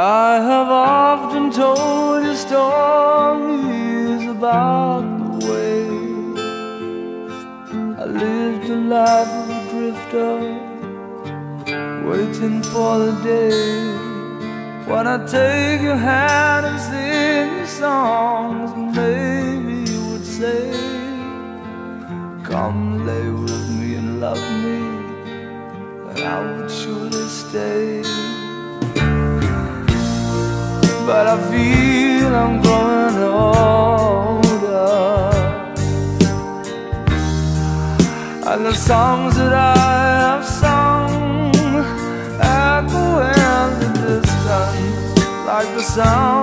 I have often told you stories about the way I lived a life of a drifter, waiting for the day when I take your hand and sing you songs, maybe you would say, Come lay with me and love me, and I would surely stay. but I feel I'm growing older. And the songs that I have sung Echo in the distance Like the sound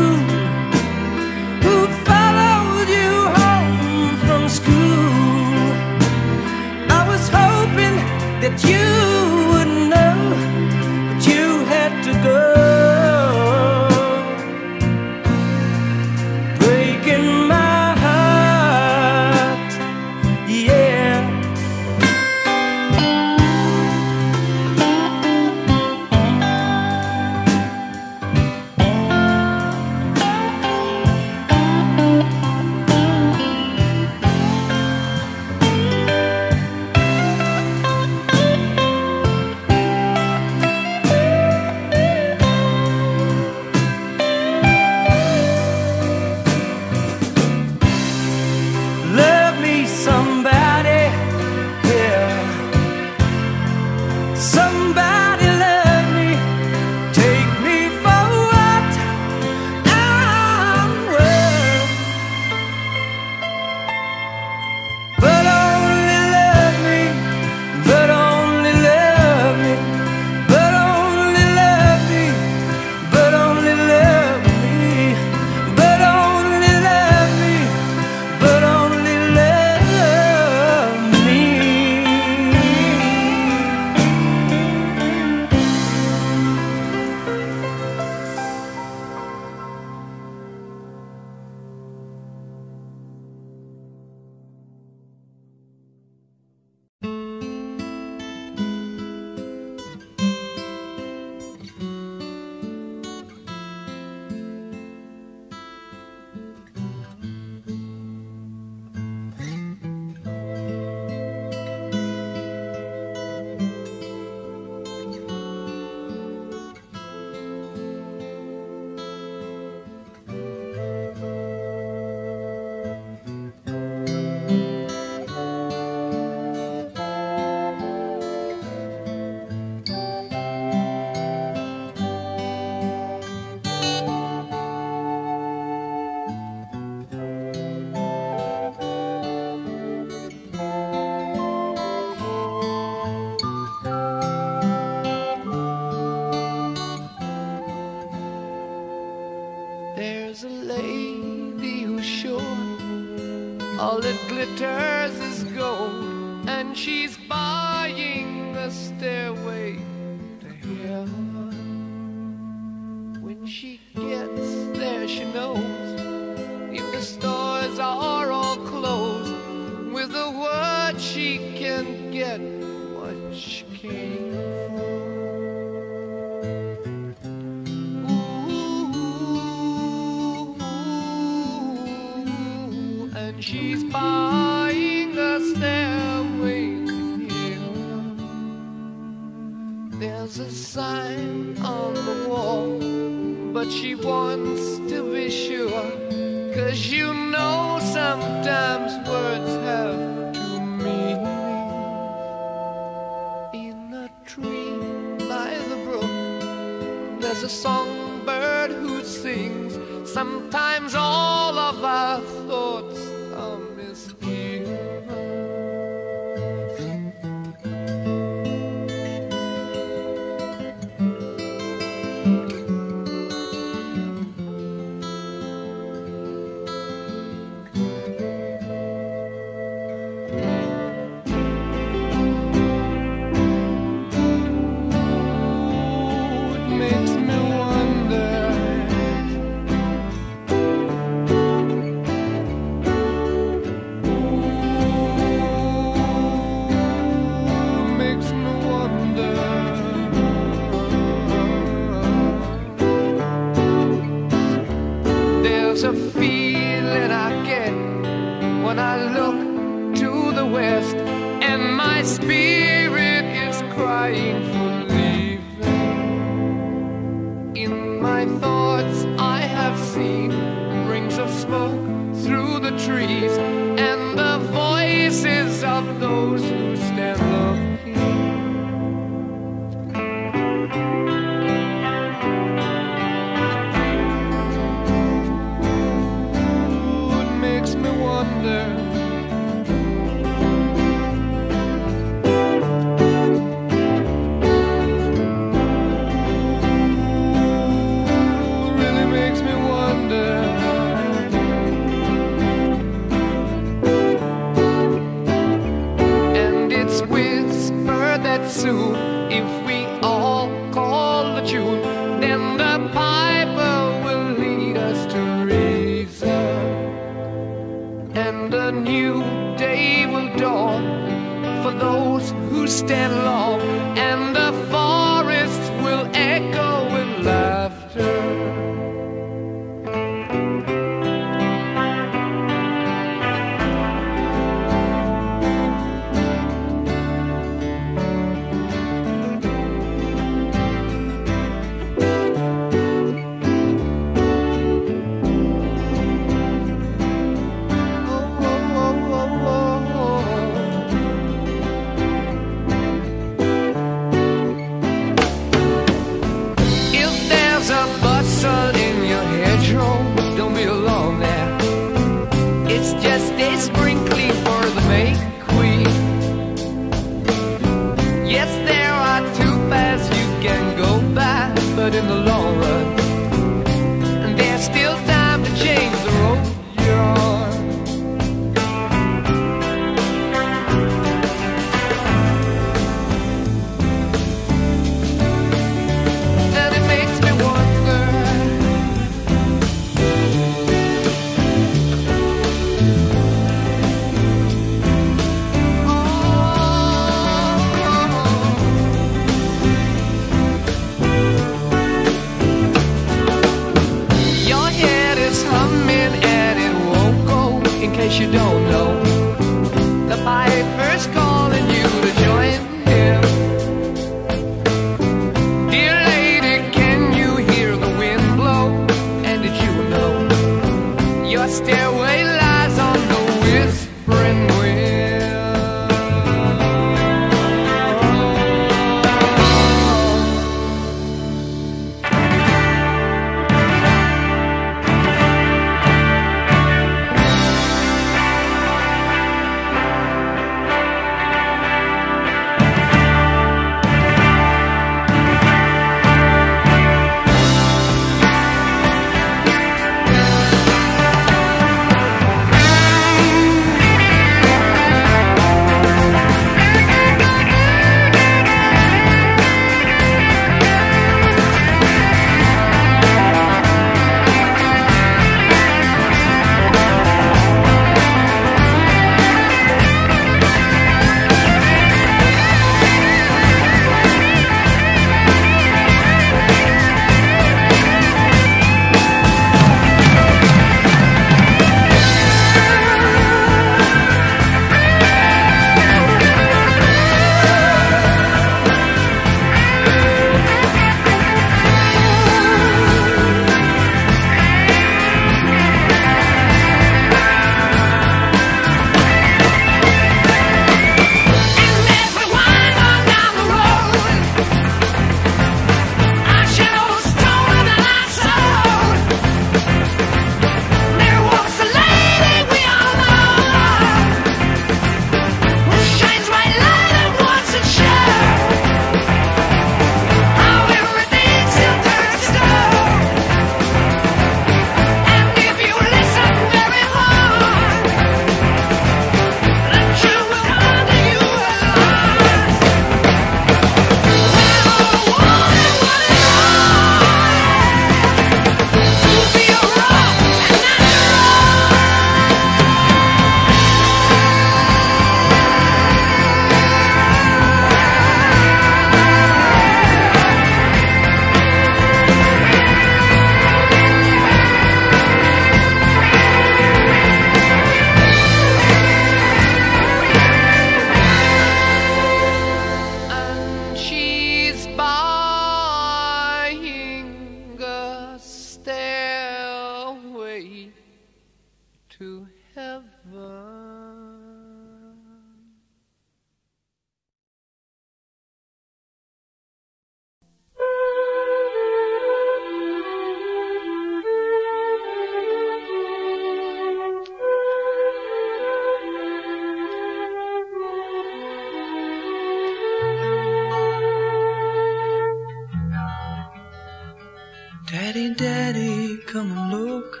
Daddy, daddy, come and look.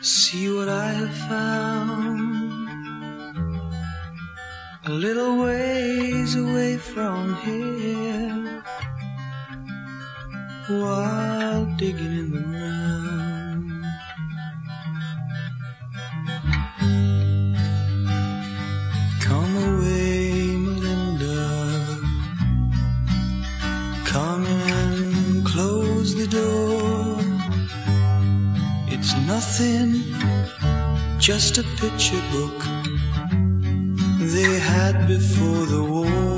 See what I have found. A little ways away from here. While digging in the ground. just a picture book they had before the war.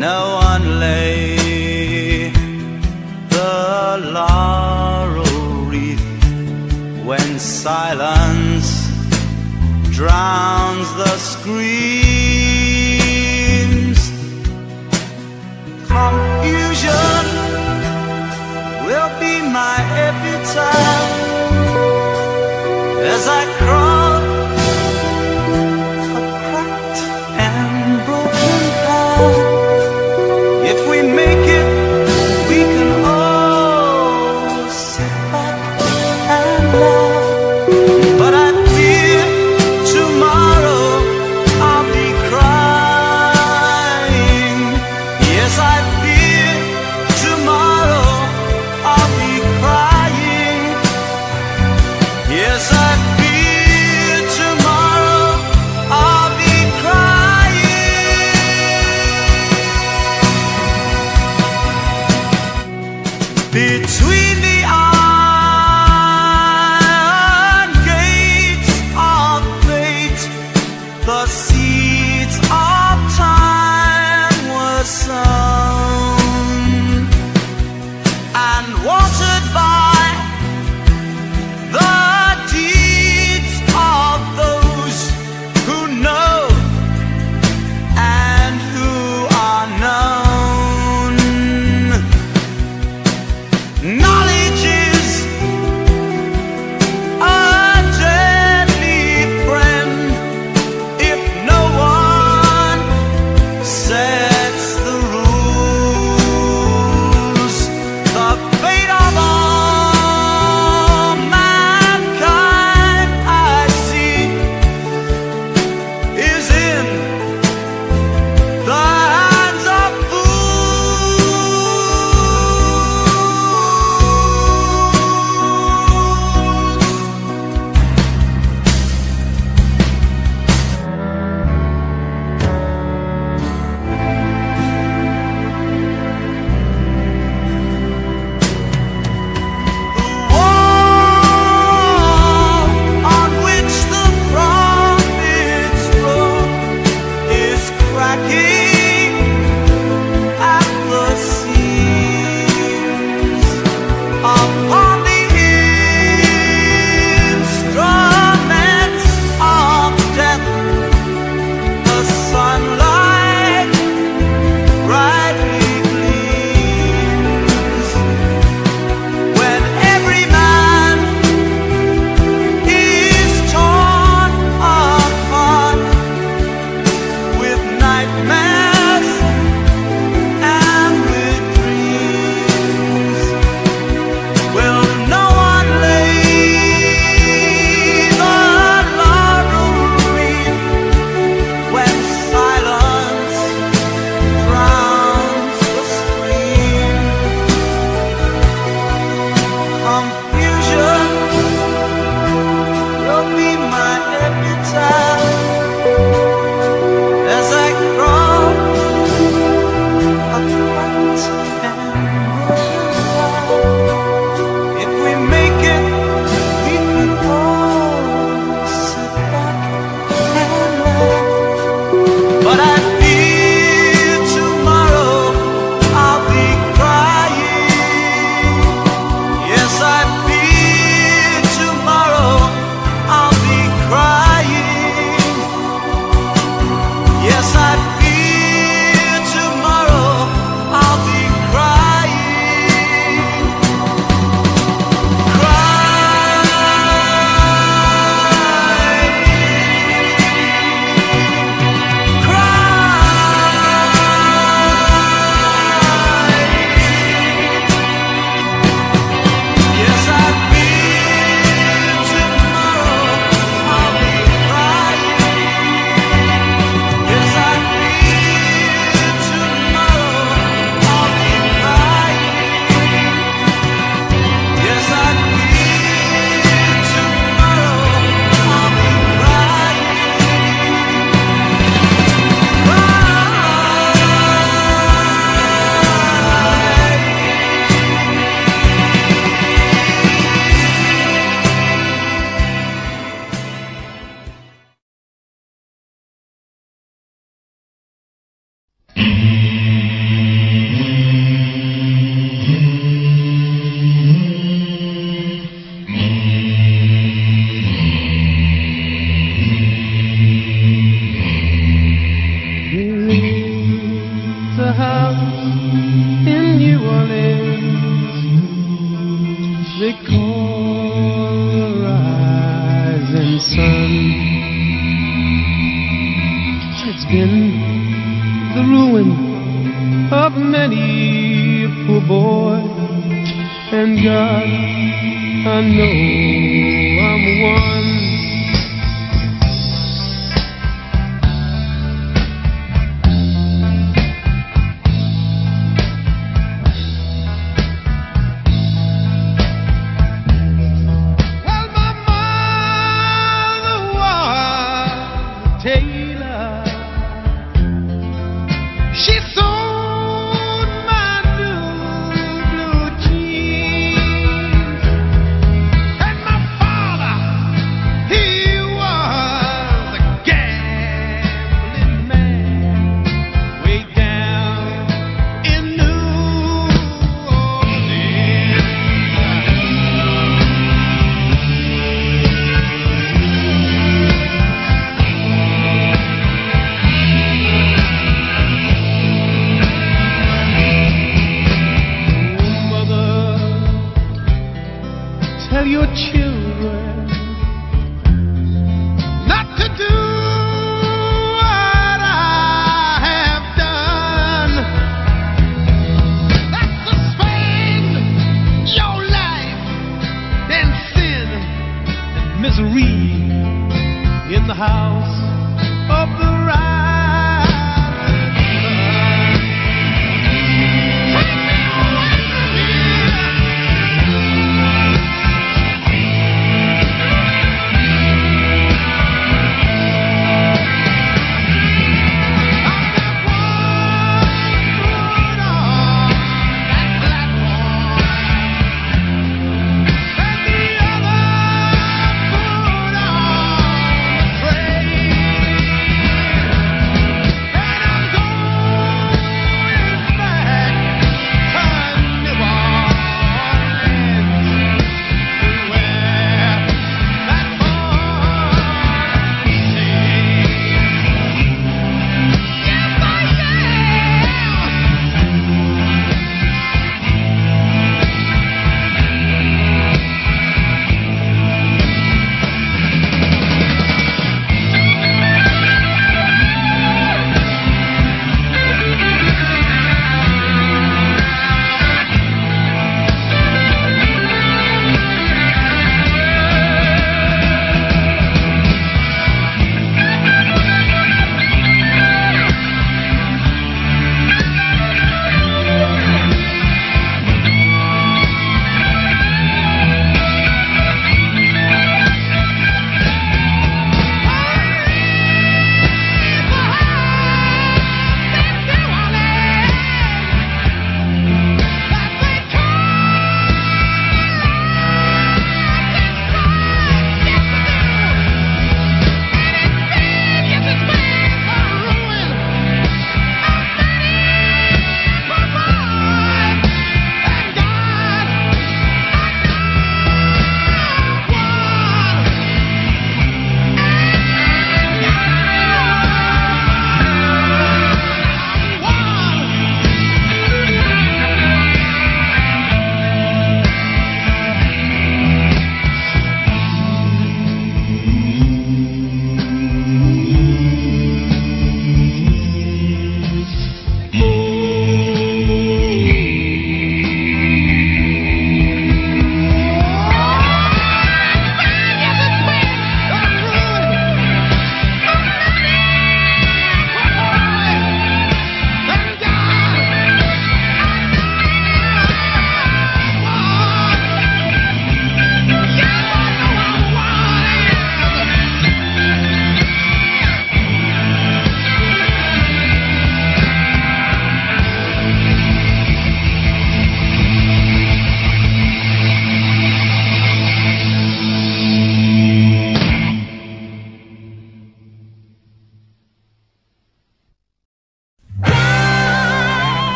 no one lay the laurel wreath when silence drowns the scream.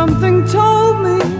Something told me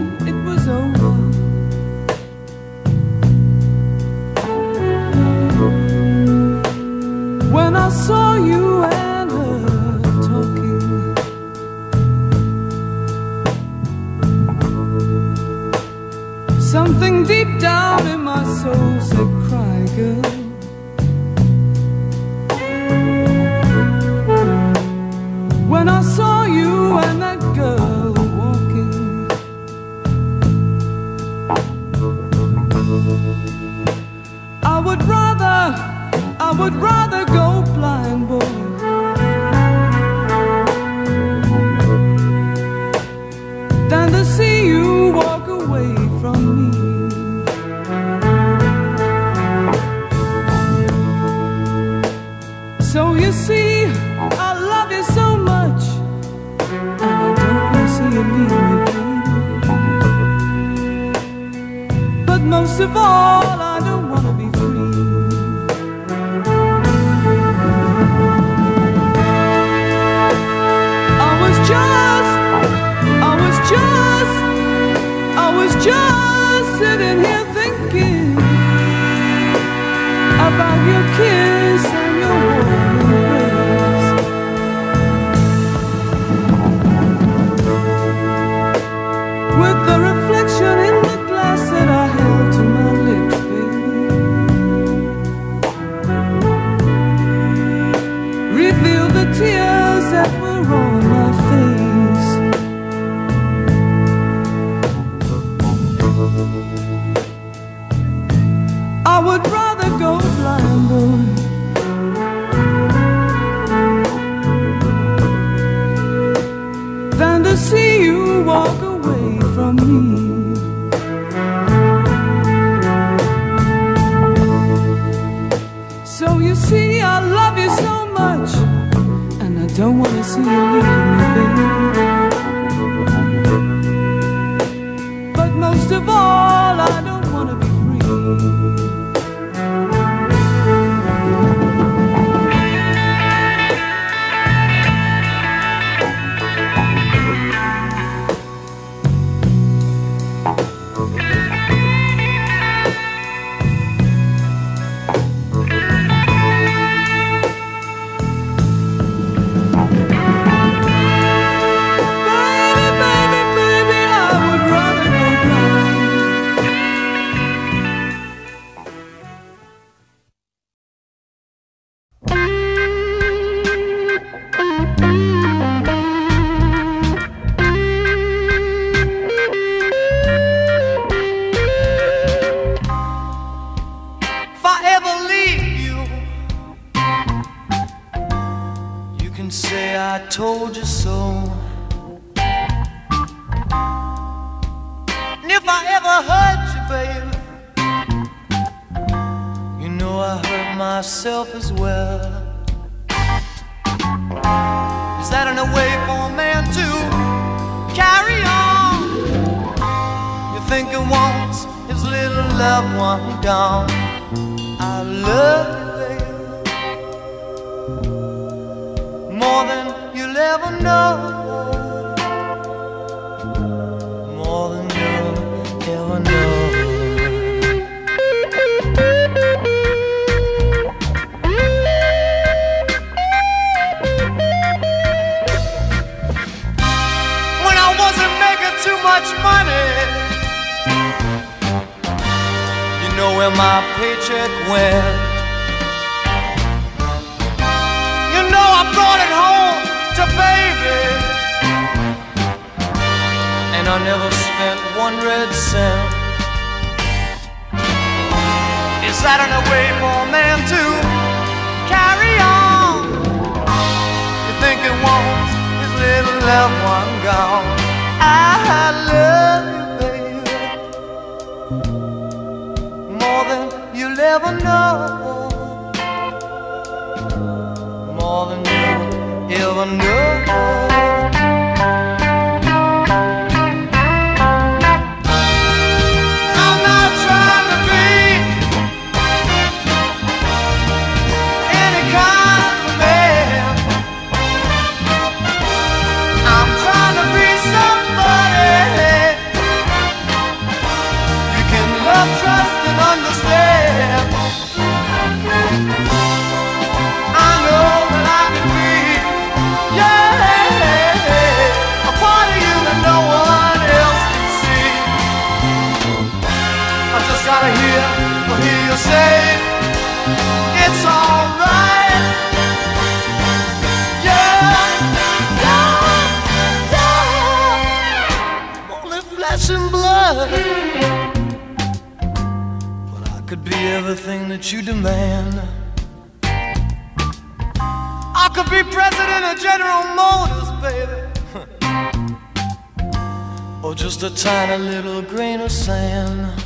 a tiny little grain of sand.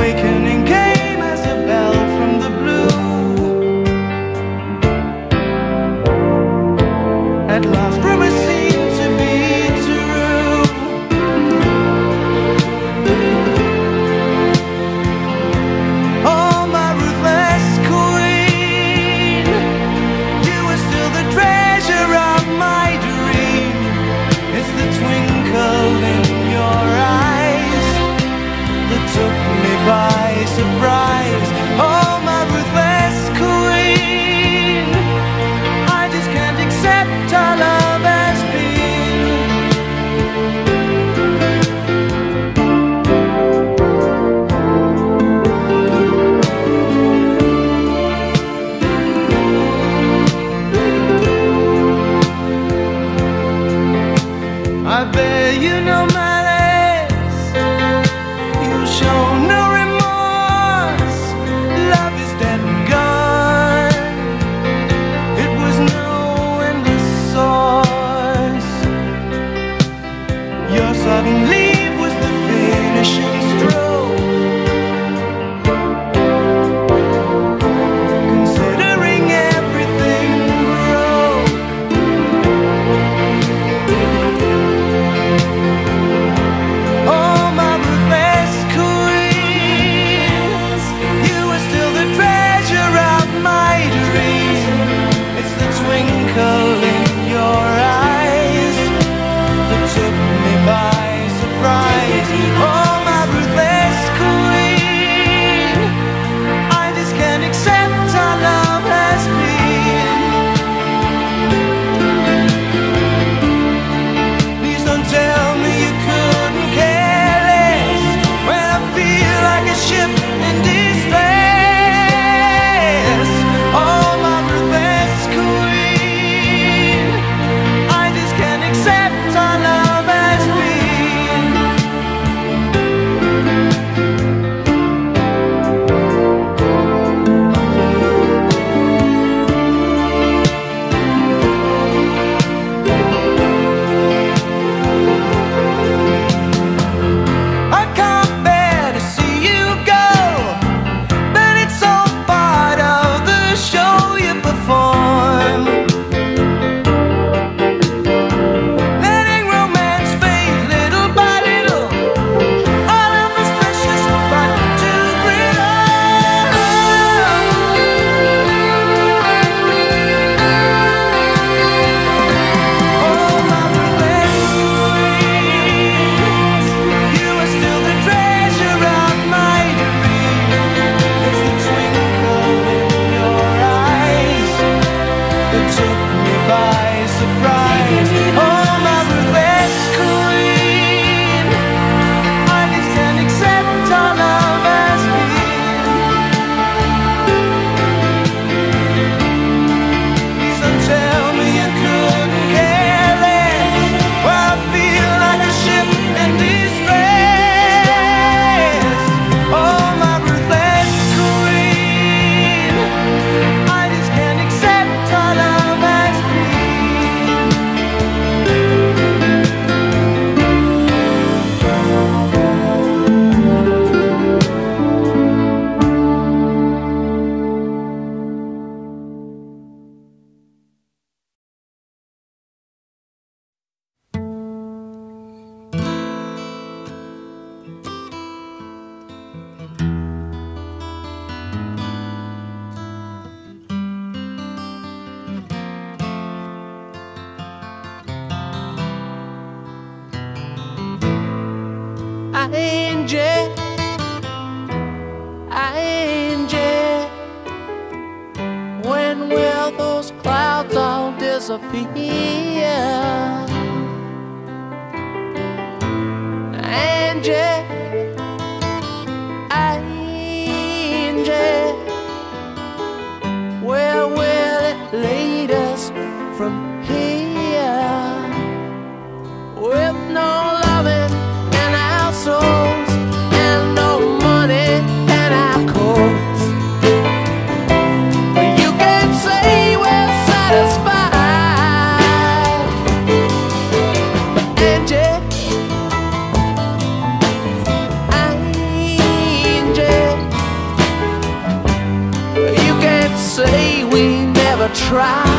Awakening never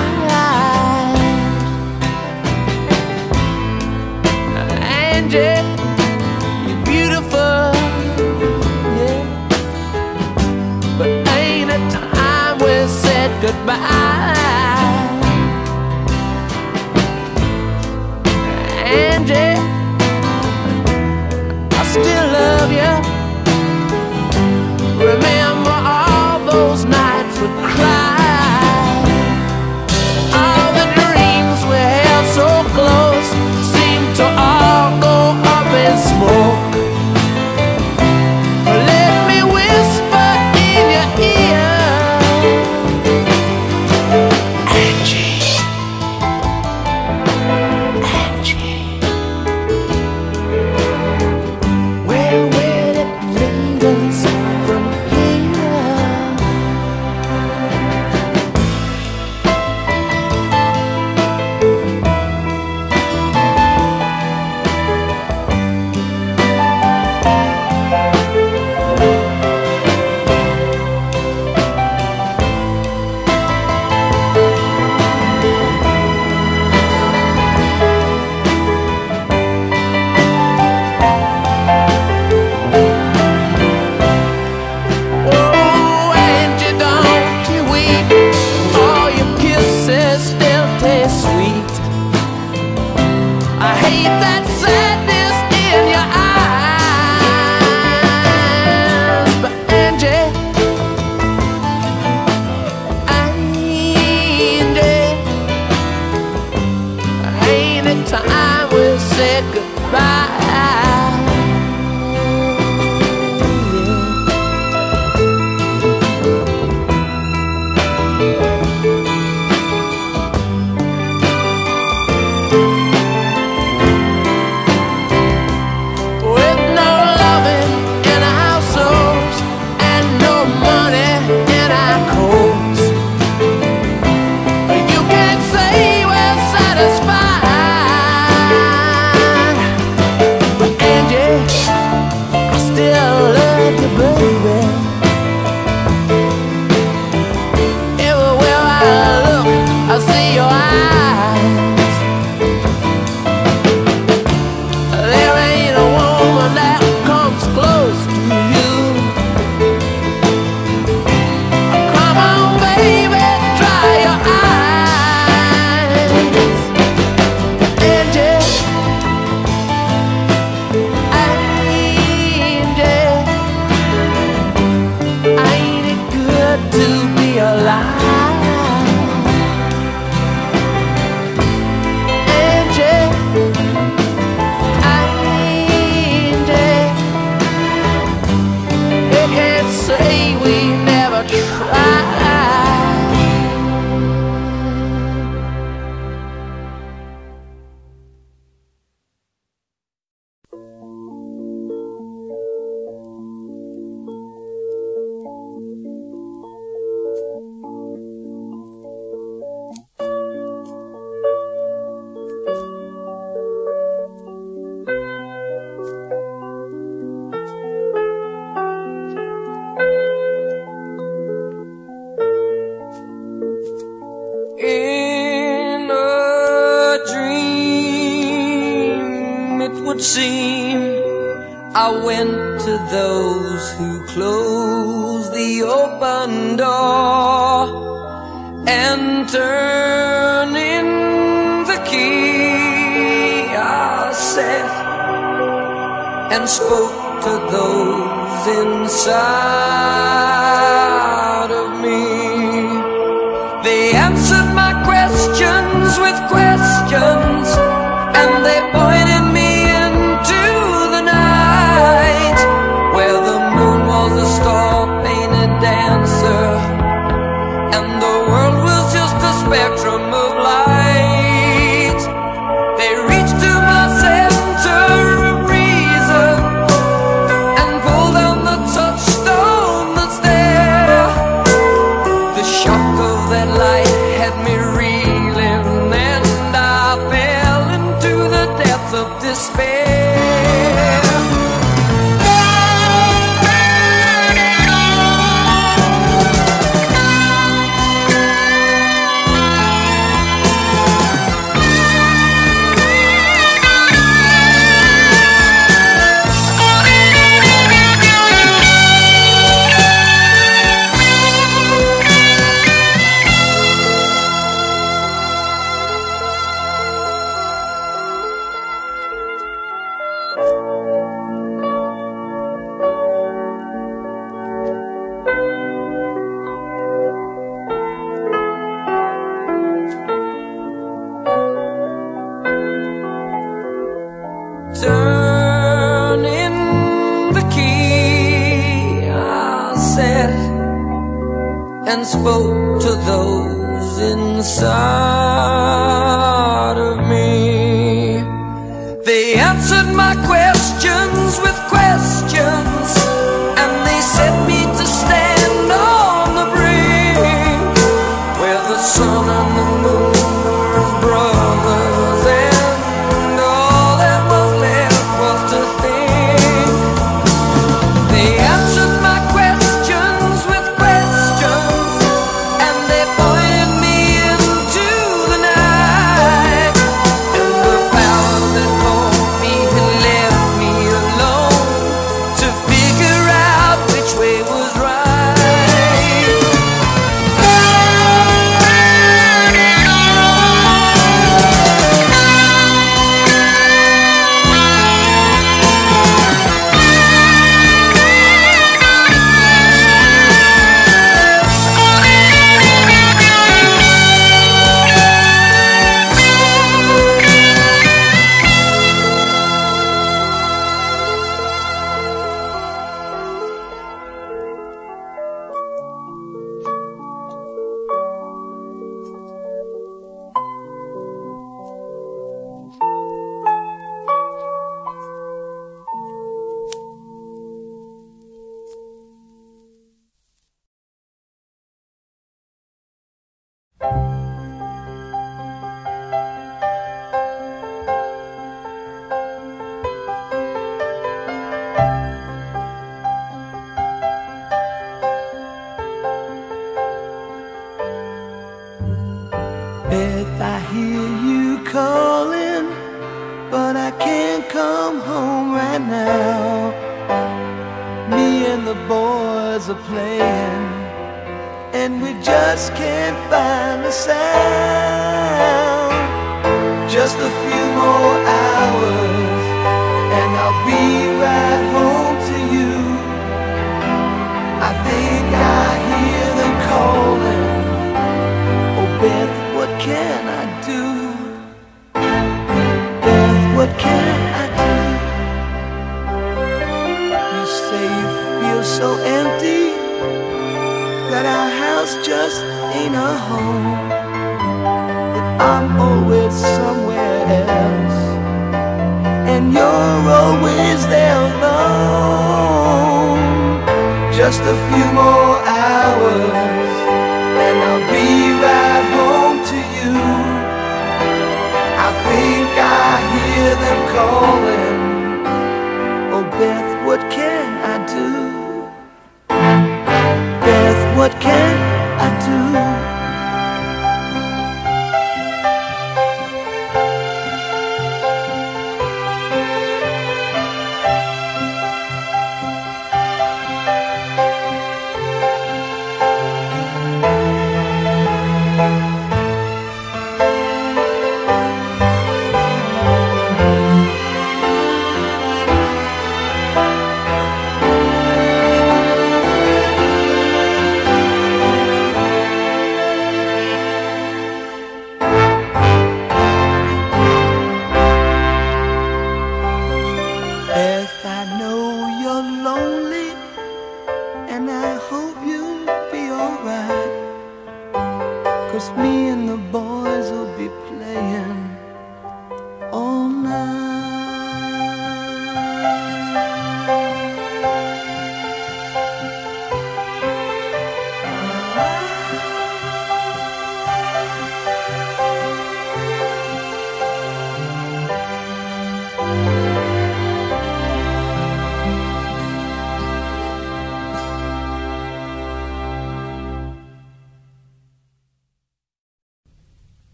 despair.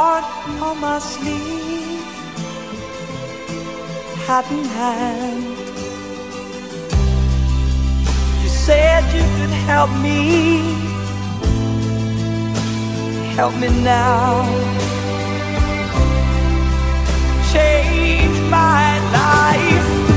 heart on my sleeve, hat in hand. You said you could help me, help me now. Change my life.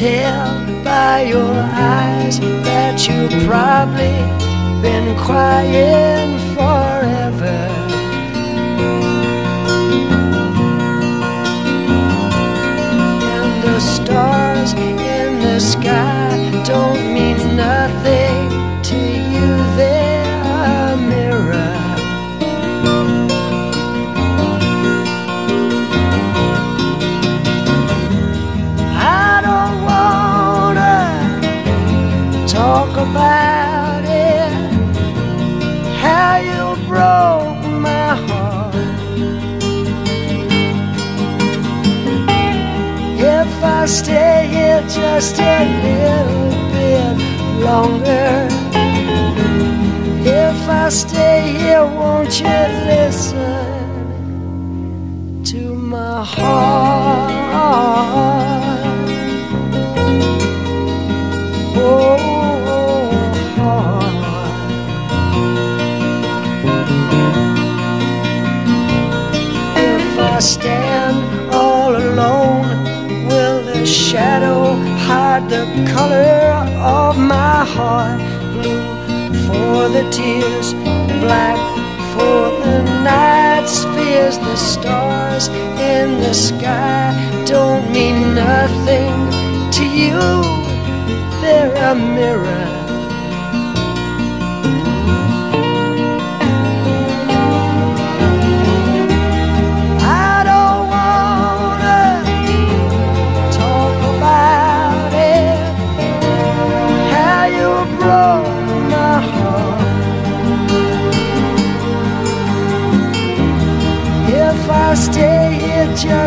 Tell by your eyes that you've probably been crying just a little bit longer. If I stay here, won't you listen to my heart? Heart? Blue for the tears, black for the night's fears. The stars in the sky don't mean nothing to you. They're a mirror.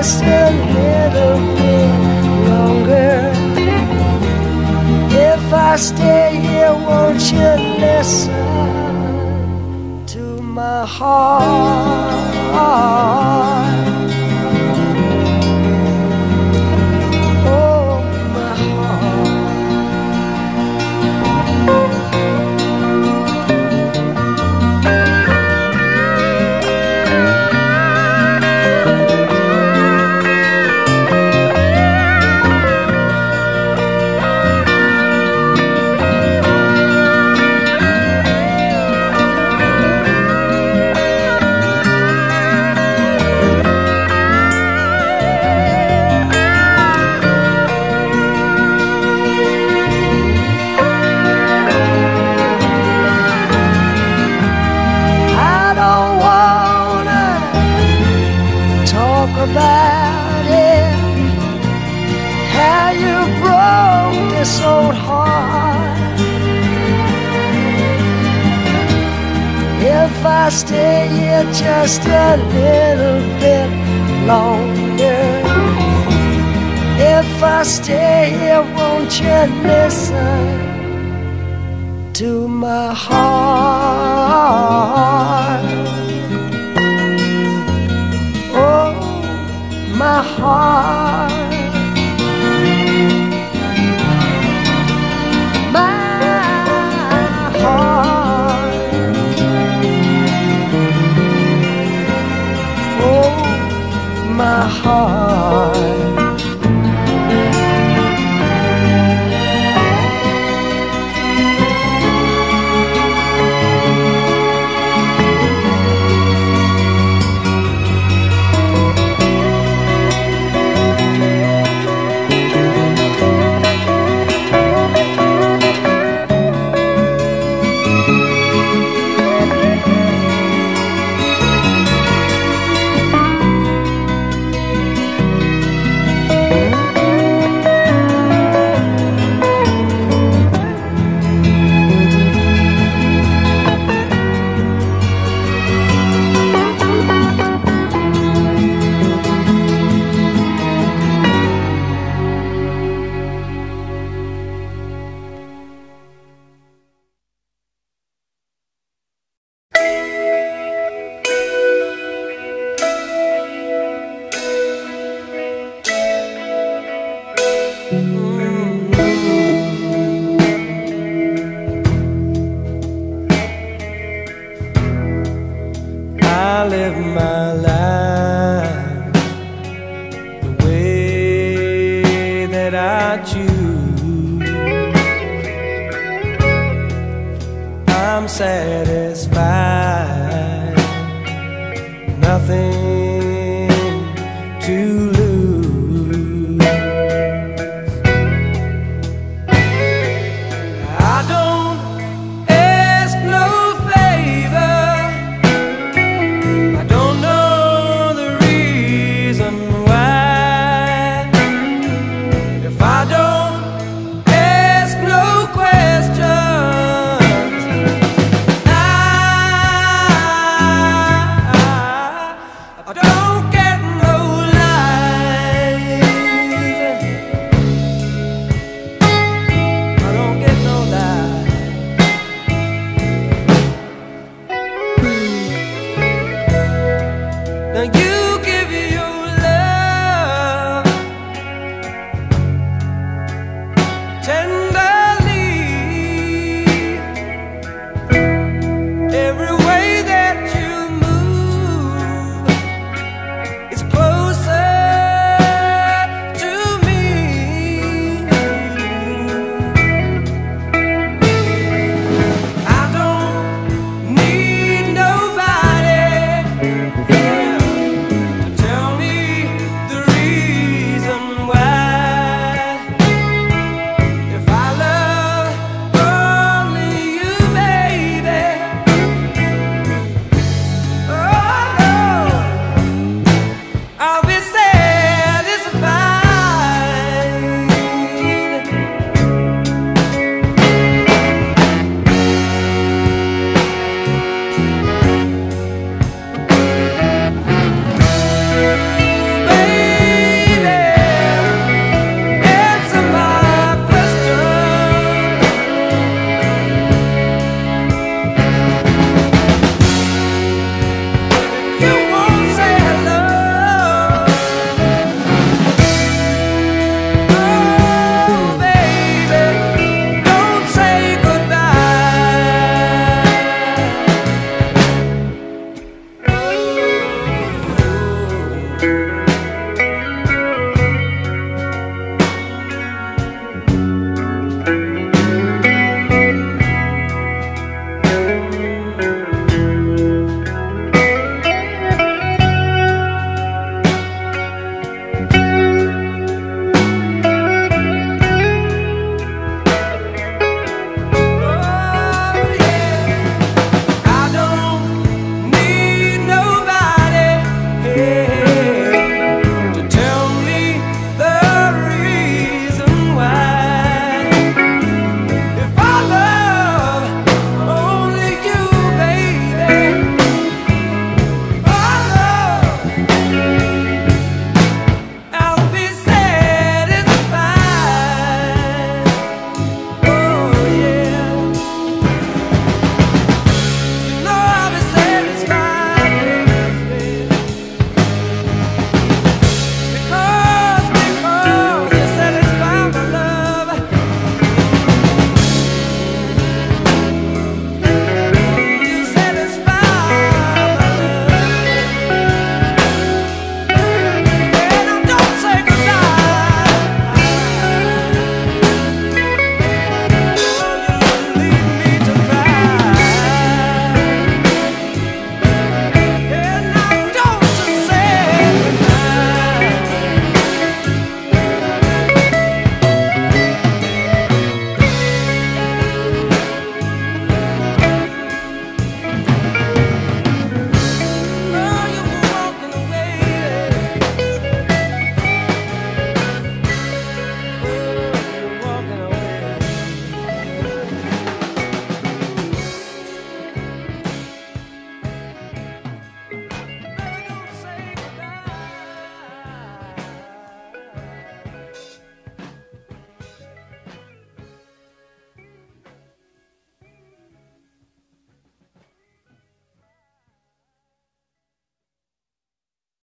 Just a little bit longer. If I stay here, won't you listen to my heart? Just a little bit longer. If I stay here, won't you listen? to my heart. Oh, my heart. Heart.